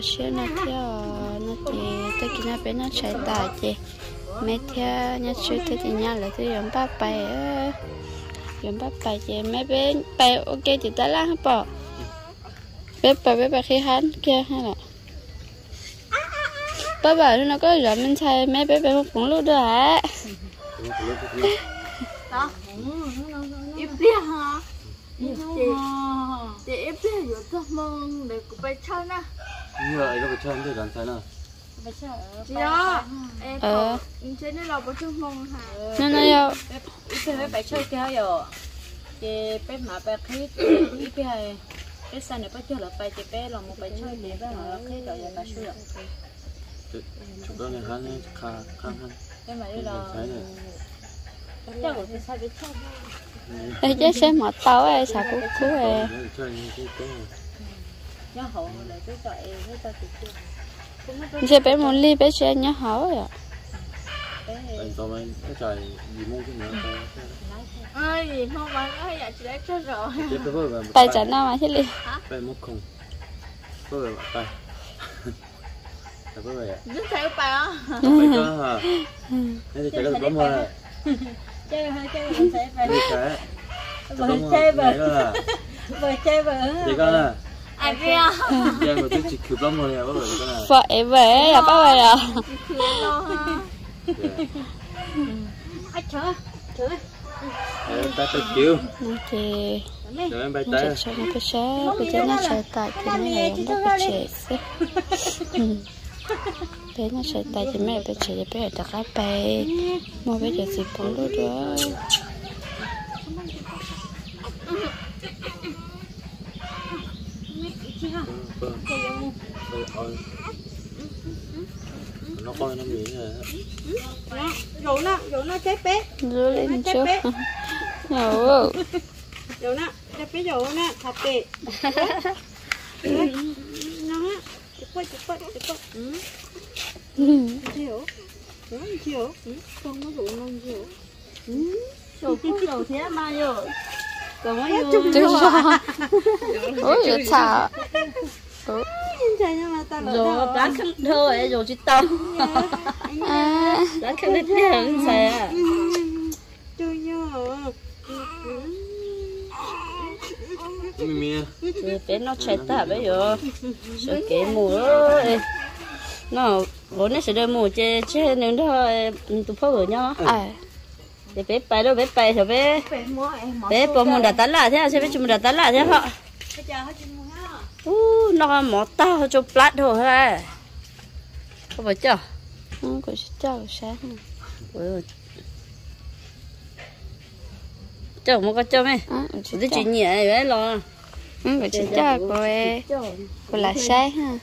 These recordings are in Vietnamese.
cứ rồi xe nó theo nó thì tôi kia bên nó chạy tải chị mấy theo nhà chú thế thì nhà là tôi dùng ba bài dùng ba bài chị mấy bên bài ok thì ta la bỏ bé bà bé bà khi hắn kia hay là bà bà nó có rồi mình chạy mấy bé bé một cũng lúc đó hả đó ít đi hả chị chị ít đi rồi tôi mong để cô bé chân á vậy nó phải chân thì làm sao nào. Chị đó em có trên đây là có chung mong hả? Nó nó yêu ít bé bé chơi kia rồi chị bé mà bé khi ít bé bé sao này bé chơi là bé chị bé là một bé chơi thì bé là khi rồi giờ bé chơi chúng ta này khá khá hắn cái mà đi là này. là chơi. Ê, chứ xe mở tàu ấy sao cú cú ấy Chơi cái cái cái cái chị bé muốn ly bé xe nhớ hảo rồi ạ. Anh tao mới cái trời gì mua cái nữa ơi gì không bạn ơi dạ chị đã cho rồi. Tay. chẳng nào mà thế ly. Tay mất không với bạn tay. Với bạn giúp theo bà. Á phải cơ hả thế thì chạy được lắm rồi chơi hơi chơi sẽ phải đi cái vừa chơi vừa là vừa chơi vừa à à kia chơi mà tôi chỉ kịp lắm rồi nè bác bạn con à vậy vậy là bao giờ khứa lo ha ai chờ chờ Để ta tự chịu thì rồi em bay nó tay sẽ nó cái xe bây giờ nó sẽ tại thì nó là bị chết xe thế nó sẽ tại thì mẹ bị chết bé ở các bé mua bây giờ gì cũng được nó coi nó nghĩ là dụ nó dụ nó chết bé rồi lên chưa Ồ, dụ nó chết bé dụ nó thật kì nó chụp quay chụp quay chụp quay chịu chịu con nó dụ nó chịu đồ cũng đồ thế mà rồi ôi chả chơi ta rồi đã khăn thôi rồi chị tao à. Đã khăn hết tiền xe. Chơi nhớ mì mì thì bé nó chạy ta bây giờ. Sợ cái mù rồi nó vốn nó sẽ đưa mù chơi chơi nếu thôi. Tụi phô ở nhau à thì bé bay đâu bé bay rồi bé. Bé mua bỏ mù đặt tán lại thế à sẽ bé chụp đặt tán lại thế họ bây giờ hết mua ha u nó mỏ tao cho plat thôi ha. Không phải chưa? Không có chào sáng ừ. cho một cái cho mày à chỉ tôi chuyện nhẹ vậy lo. Có chào của em cho. Của là sáng ha.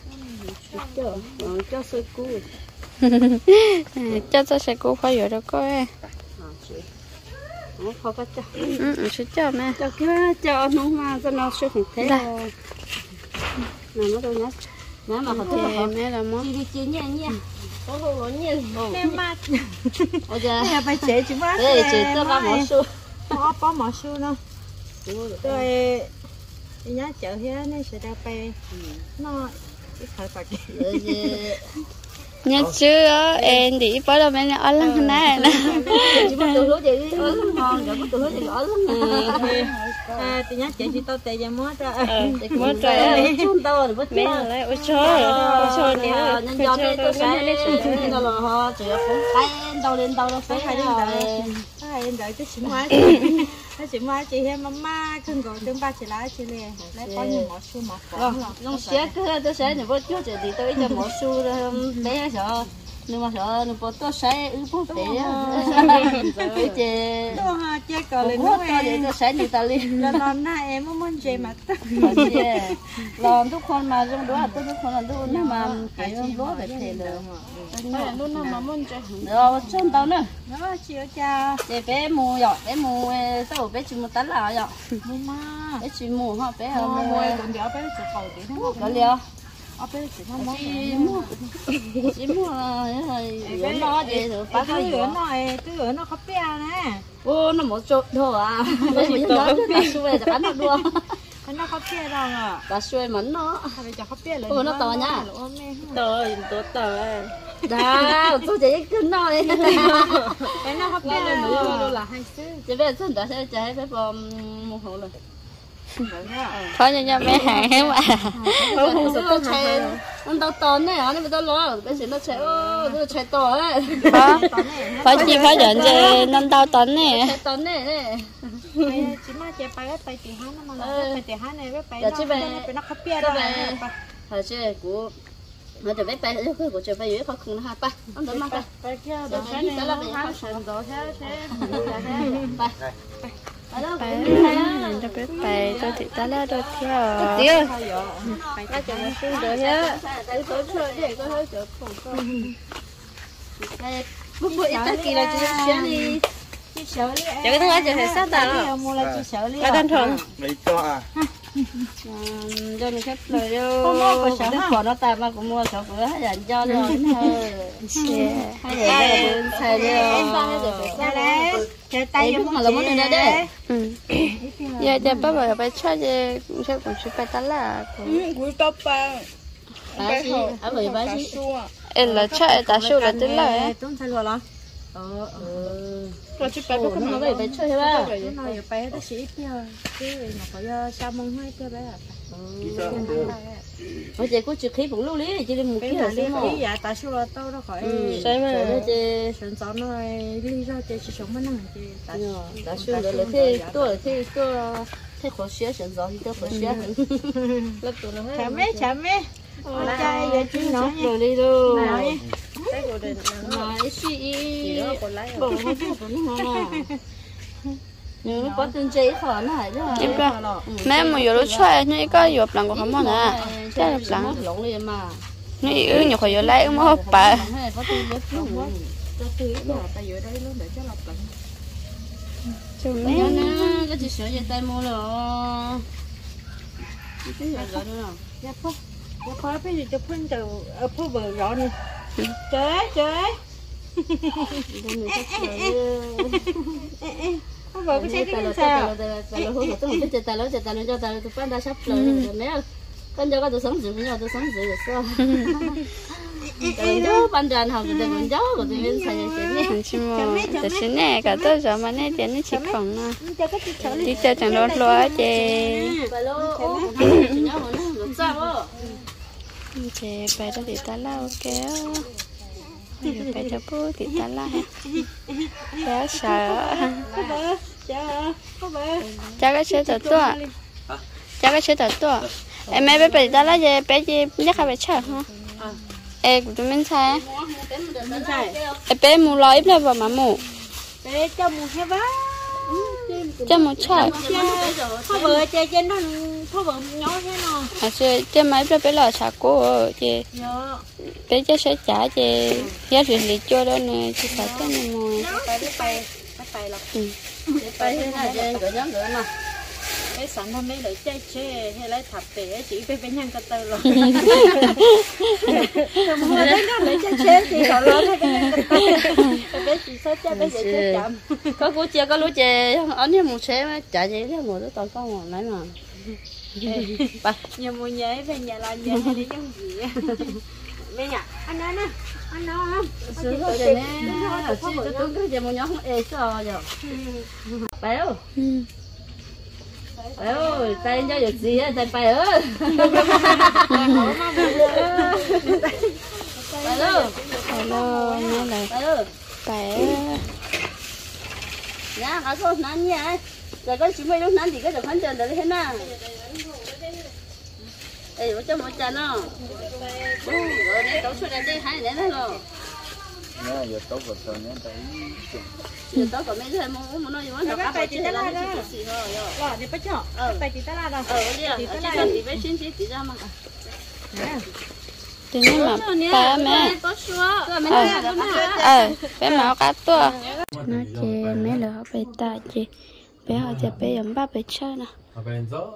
Cho sơ cu cho sẽ cố phải rồi có em nó không có cho. Ừ sẽ chào mẹ cho cái cho nó mà cho nó thành thế nè nó đâu nhá. Nhá mà họ thì là mẹ là món đi chơi nhẹ nhẹ ô hồ nó nhẹ em mà. Ôi trời bây giờ phải chế chúng ta đây chỉ tôi có một số có có một số nó rồi nhá chợ thế này sẽ ra pe. Nó cái thời phải nhớ chưa? Em đi bỏ đâu mẹ ở lăng này nè. Chỉ có tôi hứa chị ở lắm ngon rồi có tôi hứa chị ở lắm à thì nhá chị chỉ tao tệ giờ mua ra rồi. á. chúng tôi thì mẹ mất lại ôi trời ôi trời nè nhân do đây tôi sẽ nó là họ chỉ cũng tay đâu lên đâu đâu phải hai đứa rồi. đợi hai em đợi cái chuyện mai cái chuyện mai chị em mama khưng gọi tương ba chị lái chị liền lấy bao nhiêu một xu một Rồi, quả nó cứ tôi sẽ những bữa trước thì tôi cho mỏ su um, bé rồi nhưng mà sợ nhưng mà tôi sẽ ứ bút để cái chè tôi ha chơi cờ lên bút nó tôi để em tôi sẽ đi ta lên lần lần này em muốn muốn chơi mà tất làmทุกคนมาtrong đó tôiทุกคนlà tôi nhưng mà cái trong đó phải thể được luôn nó mà muốn chơi rồi trong tao nữa nó chiều chào để bé mua rồi bé mua tao bé chỉ mua tán là rồi mama bé chỉ mua họ bé mua mua mua cũng đỡ bé sẽ cầu tí nó có liều ở bé chỉ nó món chỉ mua chỉ mua rồi nó vậy rồi phá cái lửa gì nó cái lửa nó khó bia nè ô nó một chỗ thôi à nó chỉ nói cái này xui là cắn nó nó bia đâu à đã xuôi mẫn nó hay cho có bia Ủa, nó to nhá. ôm mẹ tôi tôi tôi chỉ kinh nó đi cái nó có bia là là hai xứ chỉ biết chân đã sẽ chạy phải bom một hộ rồi thôi nha nha mẹ hàng hết mà không không sợ tao chạy. Ông tao tốn này hả? Nên mà tao lo. Bây giờ nó chạy. Ô nó chạy to ấy phải chỉ phải dẫn về năm tao tốn này tốn này này chỉ mà chạy bay cái bay tiền hai nó mà nó bay tiền hai này cái bay nó nó khắp bia rồi hả chứ của mà tụi bé bé lúc của tụi bé dưới khó khăn ha ba. Ông đừng mang ba ba kia đó cái này nó hai sườn đó thế thế ba bé nhìn cho bé bé tôi thì ta là tôi theo tiêu ta chỉ là xin đỡ nhá bút bút ta kỳ là chỉ xin đi chỉ sợ đi chỉ cái thằng ấy chỉ sợ ta rồi ta đơn thuần lấy cho à cho mình khép lời Không mua của cái hả? của nó ta mà cũng mua cháu cửa hay dành cho rồi hay để xài đi em ba Đây đấy, cái tay Em không là muốn đây đấy. giờ giờ bắt đầu phải cho giờ sẽ cũng chỉ phải ta là bà chị ở vậy bà chị em là cho ta số là tính là Thay rồi đó. ờ ờ Ồ, nó vậy phải chơi ba Cái này bé nó sĩ kia. Cái này mà có giờ sao mong hai kia bé à. bây giờ cô chịu khí cũng lưu lý chỉ đi một Cái cái là xem đi dạ ta số là tao nó khỏi. Sai mà. rồi chị Sẵn sẵn nó đi ra chơi chỉ sống mà năng chị. Ta đã xuyên rồi là thế tôi thế tôi thế khó xé sẵn rồi thì tôi khó xé lớp tụi nó chả mấy chả mấy. Ôi trai vậy chứ nó. rồi đi đâu mà suy Bộ nó chứ của nó. nó có tên chế khó nó đó em cơ mẹ mà vừa lúc chơi nhưng có vừa làm của không mà nè chắc là lần mà nó yếu nhiều khỏi vừa lấy mà hộp bà hay nè, cái chị sửa về tay mua rồi. Cái gì rồi Dạ. Dạ bây giờ cho phun từ ở phô bờ rõ. Trời trời. Đây có sẽ sửa. Phô bờ cái Cái xe tay cái nó sao? tay nó tay nó hút tôi không biết tay nó tay nó cho tay nó tôi bán đã sắp rồi rồi nè. Con cho cái tôi sống dữ nhau tôi sống dữ rồi sao? Rồi đó ban đầu học thì con cháu của tôi bên xài xài nhé. thằng chim mò tại xin nè cả tôi giờ mà nè tiền nó chỉ còn nó Cho cái chị chở đi chơi chẳng lo lo chứ Phải lo, ô, chị nhớ mà nó làm sao á? Chứ bài đó thì ta la ok bài đó bố thì ta la ha kéo sợ. Cha cái xe tờ tua cha cái xe tờ tua em mấy bé bé ta la về bé gì nhắc hai bé chờ ha em của tụi mình sai em bé lo ít lên vào mà mua. Để cho mù hết bá. Cho một chờ Phô bờ chơi trên nó phô bờ nhỏ thế nào. à chứ chứ mấy bé bé lo sợ cô Dạ. bé chứ sẽ trả chứ giá trị lý cho đó nè chứ phải cái này mua Bay Cái sẵn hôm nay lấy chơi chơi hay lấy thập tệ chỉ phải phải nhăn cái tơ rồi. Hôm nay nó lấy chơi chơi thì họ lo cái nhăn cái tơ. Bé chỉ số chơi bé chỉ chơi chậm. có cú chia có lú chè anh em một xe mà chả gì thế ngồi đó toàn con ngồi lấy mà ba Nhà mua nhảy về nhà làm nhà đi trong gì. Mẹ nhỉ? Anh nói nè. Anh nói không? sửa rồi nè ở chị tôi tôi cứ chè một nhóm ê sao giờ Trời ơi, tay cho được gì á, tay bay ơi. Bay lơ. Bay lơ, nghe này. Bay lơ. Bay. Nha, cá sấu nán nha. Con chỉ mấy lúc nán thì cái được phân trần được thế nào. Ê, cho một chân nó. Ừ, rồi đấy, đấu xuống đây đây hai đấy nó rồi nhớ giờ tốt rồi thôi nhớ tới giờ tao có mấy cái muốn muốn nói gì muốn học cái nó chỉ có gì thôi Rồi, đi bắt chọ. Tay chị ta la đâu? ờ đi à. Chỉ cần thì phải xin chỉ chỉ ra mà. Thì nhưng mà ba mẹ. có số mẹ ờ bé máu cá tua. Nó chê mấy họ bé ta chê. Bé họ chê bé giống ba bé chơi nè.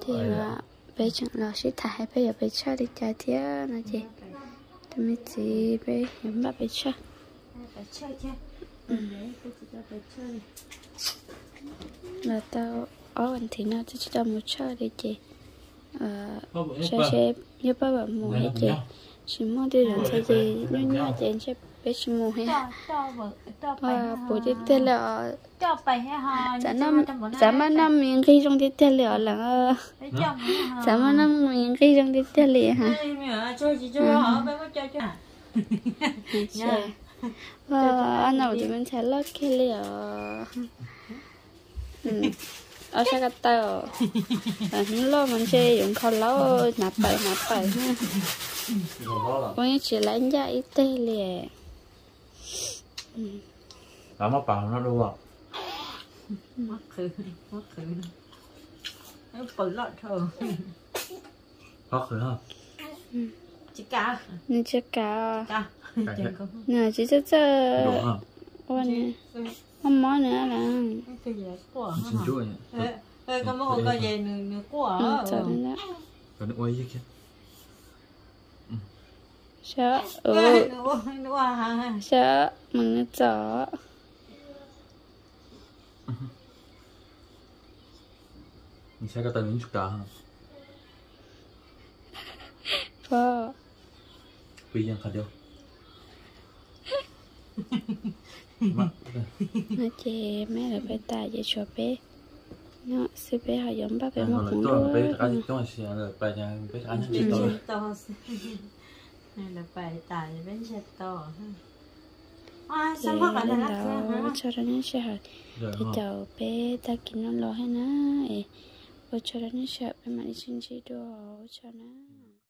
Thì mà bé chẳng là sĩ thả hay bé giờ bé chơi đi chơi thế nó chê. Thì mới chỉ bé giống ba bé chơi. Là tao ở gần thì nó chỉ cho một chơi đi ờ bữa sẽ lúc sẽ nhớ ba bà mùa hay chị. chỉ mua đi rồi sẽ gì nhớ nhớ chị sẽ bé chỉ mua cho và bố đi theo là cho bay hay ho giá năm giá mà năm miếng cây trong đi theo là là giá mà năm miếng cây trong đi theo là hả cho chị cho họ bé có cho cho chị và anh nào thì mình sẽ lót cái liệu ừ ở sao cái tao à nó lo mình chơi dùng khâu lấu nạp bài nạp bài ha còn đó là con chỉ lấy giá ít tê liền đã mất bảo nó đâu à mất khử mất khử nó bự lọt thôi khó khử ha chị cả nên chưa cả cả Cả. nè chỉ cho cho đủ ha con này không món nữa là cái gì xin chú nhỉ ê có một cái gì nữa nữa ừ cho nên đó còn nước quay chứ kia. Sợ. Ừ. Nữa ha sợ. Mình nó chó mình sẽ có tên những chút cả ha bây giờ khá điều mà nó chè mẹ là phải tài về cho bé nó sư bé họ giống bác bé một mà cũng đuôi bé cái tôi là là bé nhà bé chị tôi to này là bài tài bên xe to là đầu cho nó nó sẽ rồi thì cháu bé ta kín nó lo hay nó ấy cho nó nó sợ bé mà đi xin chị đồ cho nó